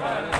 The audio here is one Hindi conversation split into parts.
Hare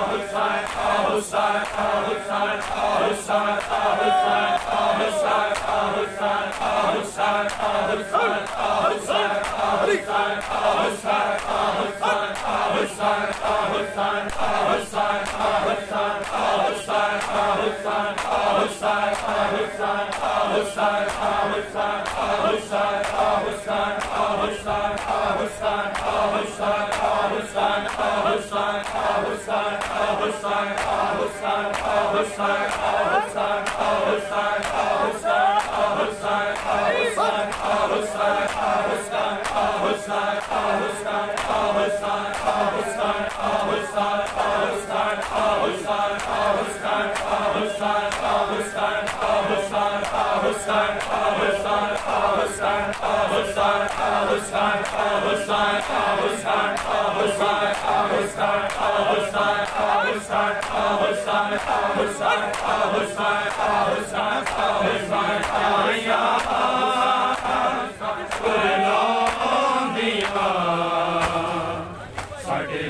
Palestine, Palestine, Palestine, Palestine, Palestine. Palestine, Palestine, Palestine, Palestine, Palestine, Palestine, Palestine,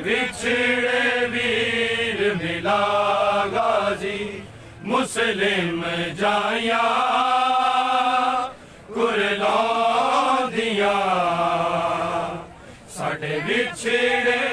बिछड़े वीर मिला गाजी मुस्लिम जाया कुरला दिया। साढ़े बिछड़े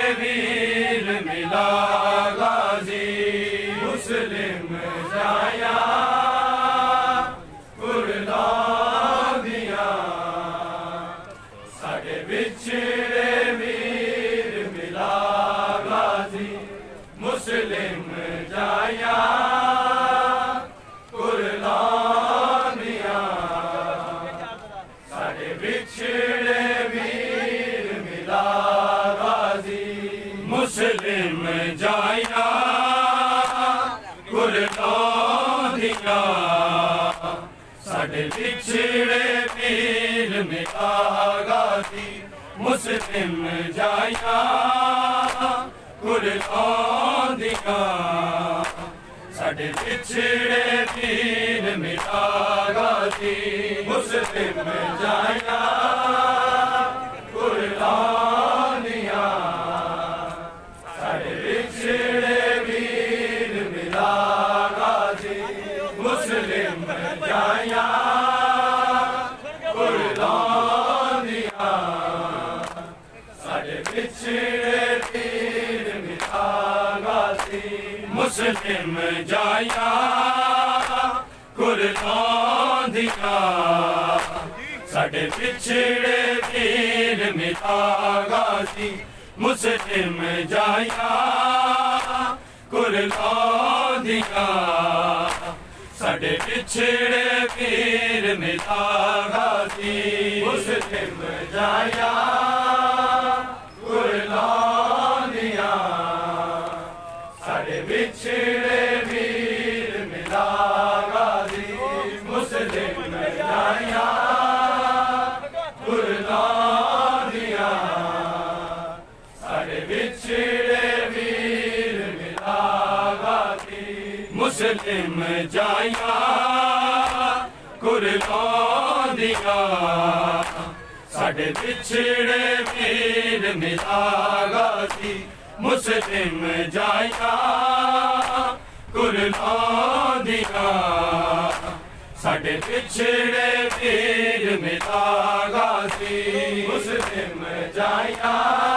में मुस्लिम जाया कुरदिया साढ़े पिछड़े तीन में आगाजी मुस्लिम जाया मुस्लिम जाया कुर्बान दिया साडे पिछड़े वीर मिता गाजी मुस्लिम जाया कुर्बान दिया साडे पिछड़े वीर मिता गाजी मुस्लिम जाया। मुस्लिम जाया, कुर्बान दिया। साडे पिछड़े वीर मिला गाजी मुस्लिम जाया, कुर्बान दिया। साडे पिछड़े वीर मिला गाजी मुस्लिम जाया।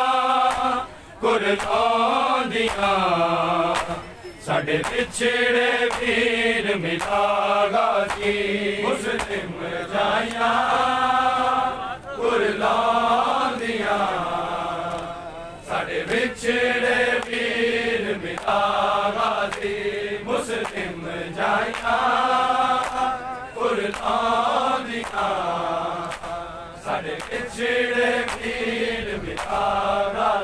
ਕੁਰਬਾਨੀਆਂ ਸਾਡੇ ਪਿਛੜੇ ਵੀਰ ਮਿਲਾਗਾ ਜੀ। ਮੁਸਲਿਮ ਜਾਇਆ ਕੁਰਲਾਂਦੀਆਂ ਸਾਡੇ ਵਿਛੜੇ ਵੀਰ ਮਿਲਾਗਾ ਜੀ। ਮੁਸਲਿਮ ਜਾਇਆ ਕੁਰਲਾਂਦੀਆਂ ਸਾਡੇ ਵਿਛੜੇ ਵੀਰ ਮਿਲਾਗਾ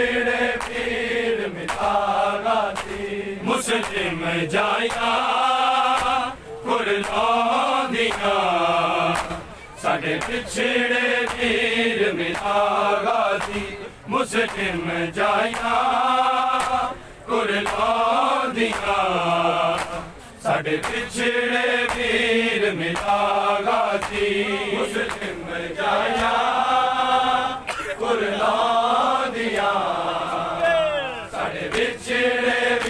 पिछड़े वीर मिला गाजी मुस्लिम जाया कुर्बान दिया साडे पिछड़े वीर मिला गाजी मुस्लिम जाया कुर्बान दिया साडे पिछड़े वीर मिला गाजी मुस्लिम जाया कुर्बान पिछड़ेर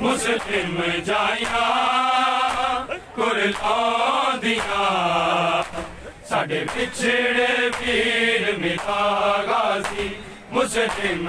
कुलतान जयार कुलतान धिया साढे पिछड़े पीर मिठा गा मुशिम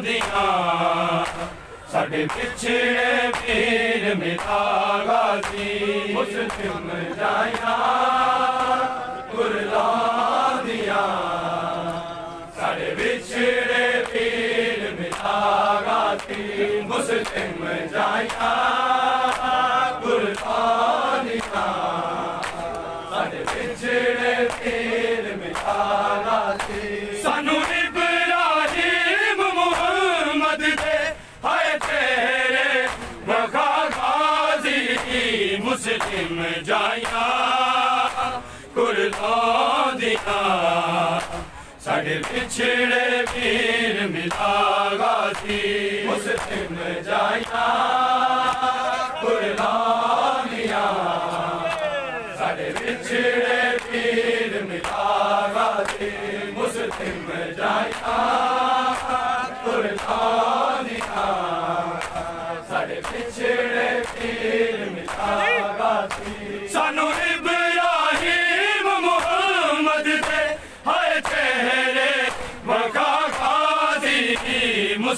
दिया। साडे पिछड़े वीर मिला गाजी मुस्लिम जाया। कुर्बान दिया। पिछड़े वीर मिला गाजी साडे पिछड़े वीर मिला गाजी मुस्लिम जाया कुर्बान दिया साडे पिछड़े वीर मिला गाजी मुस्लिम जाया कुर्बान दिया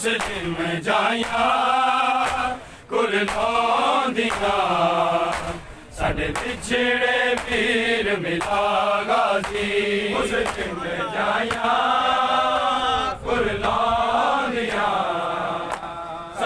माया कुला पीर माया कुलिया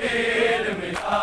पीर मिठा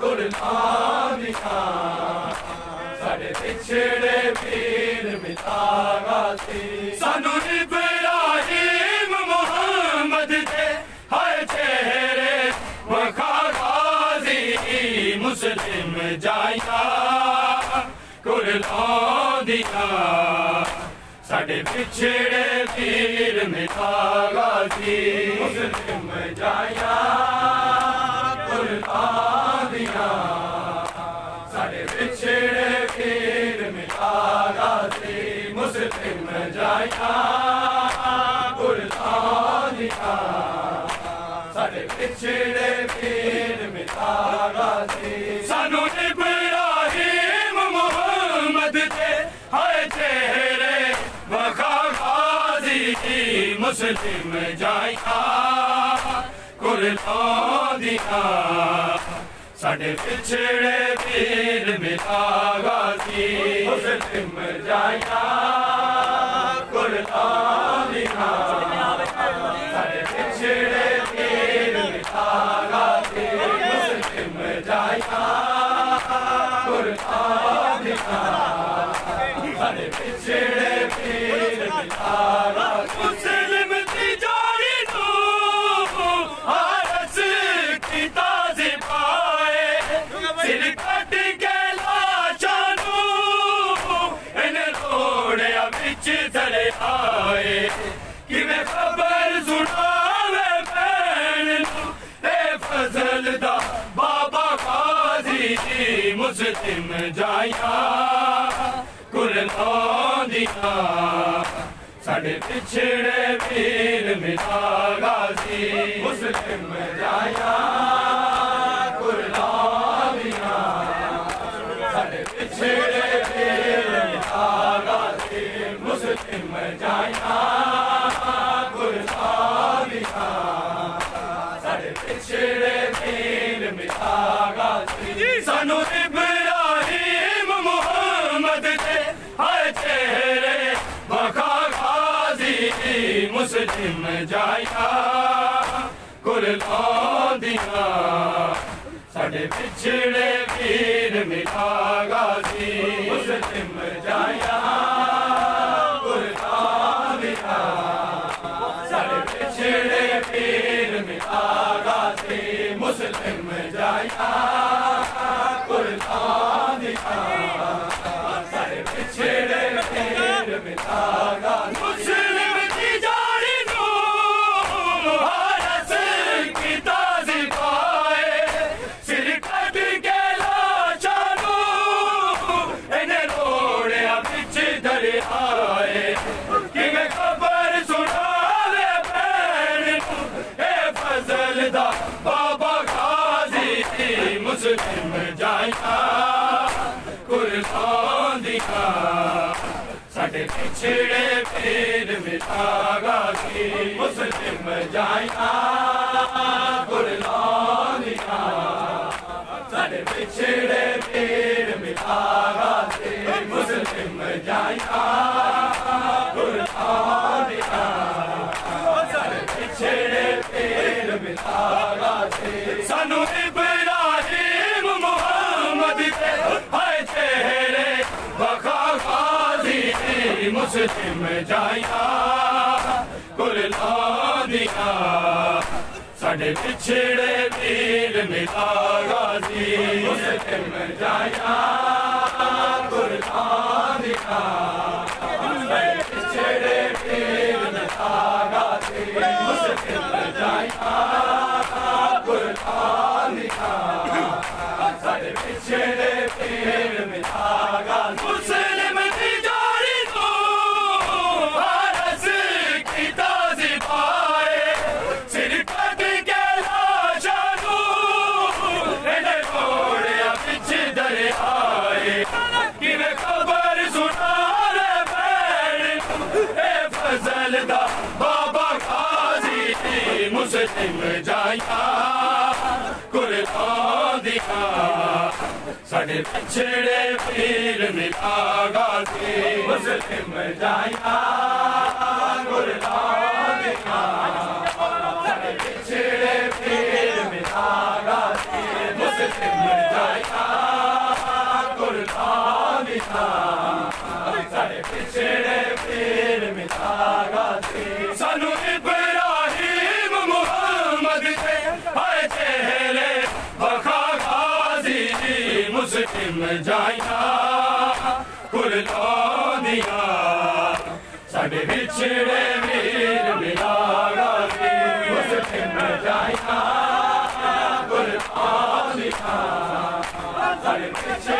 कुल त पिछड़े वीर मितागा सानू इब्राहिम मोहम्मद दे, हर चेहरे वखा गाजी मुस्लिम जाया कुरलों दिया। साडे पिछड़े पीर मितागा मुस्लिम जाया मुस्लिम मु कुल आद से पिछड़े जाया कुल पिछड़ेराया कुलता पिछड़ेर ਜੀ ਮੁਸਲਿਮ ਜਾਇਆ ਕੁਰਬਾਨ ਦੀਆਂ ਸਾਡੇ ਪਿਛੜੇ ਪੀਰ ਮਿਟਾ ਗਾਜ਼ੀ ਮੁਸਲਿਮ ਜਾਇਆ ਕੁਰਬਾਨ ਦੀਆਂ ਸਾਡੇ ਪਿਛੜੇ ਪੀਰ ਮਿਟਾ ਗਾਜ਼ੀ ਮੁਸਲਿਮ ਜਾਇਆ ਕੁਰਬਾਨ ਦੀਆਂ ਸਾਡੇ ਪਿਛੜੇ ਪੀਰ ਮਿਟਾ ਗਾਜ਼ੀ ਸਾਨੂੰ सिम जाया कुल लौंदिया साढ़े पिछड़े वीर मिला गाजी। मुस्लिम जाया कुल लौंदिया साढ़े पिछड़े वीर मिला गाजी। मुस्लिम जाया मुस्लिम जाया कुर्बान दिया साढ़े पिछड़े पेड़ मिटागा मुस्लिम जाया कुर्बान दिया साढ़े पिछड़े पेड़ मिटागा की मुस्लिम जाया पिछड़े पेड़ मिटागा की सानू इब्राहिम मुस्लिम जाया कुल दिया साढ़े पिछड़े वीर मिला गाजी। मुस्लिम जाया। कुला से पिछड़े पेर में मुस्ाया कुल आया पिछड़े पेर में मुस्ाया कुल आिछड़े Vay çehre baka gazi Müslim cayna Kullo diya Sabi biçire bir bila Müslim cayna Kullo diya Sabi biçire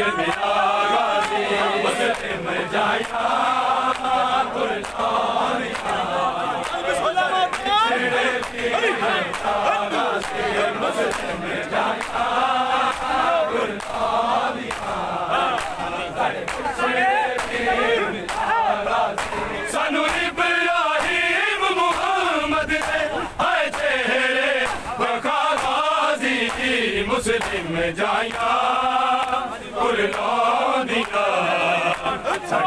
रा बसि में जले बसि में जा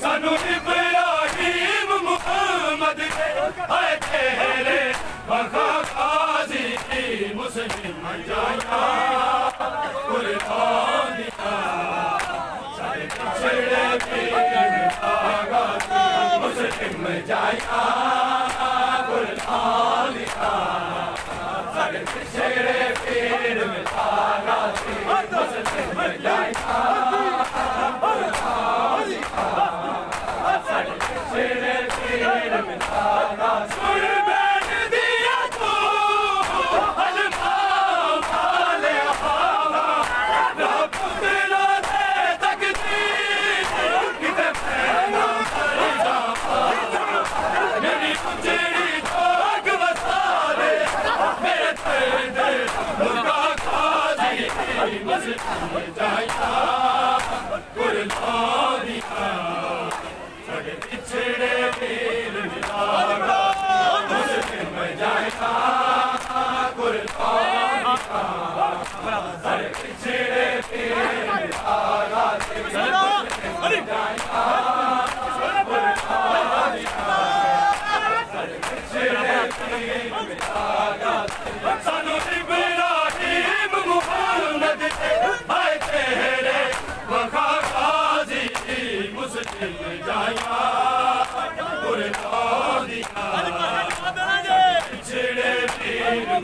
ਸਾਨੂੰ ਇਬਰਾਹੀਮ ਮੁਹੰਮਦ ਦੇ ਹੈ ਤੇਰੇ Yeah.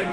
मुस्लिम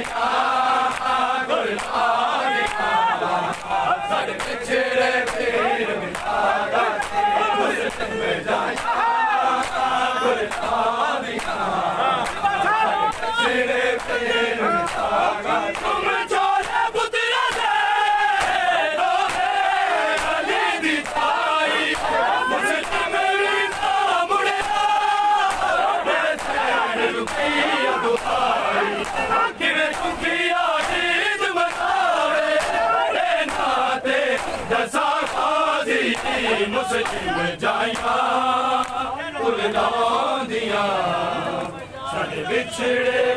Good job. ছেড়ে